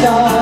star.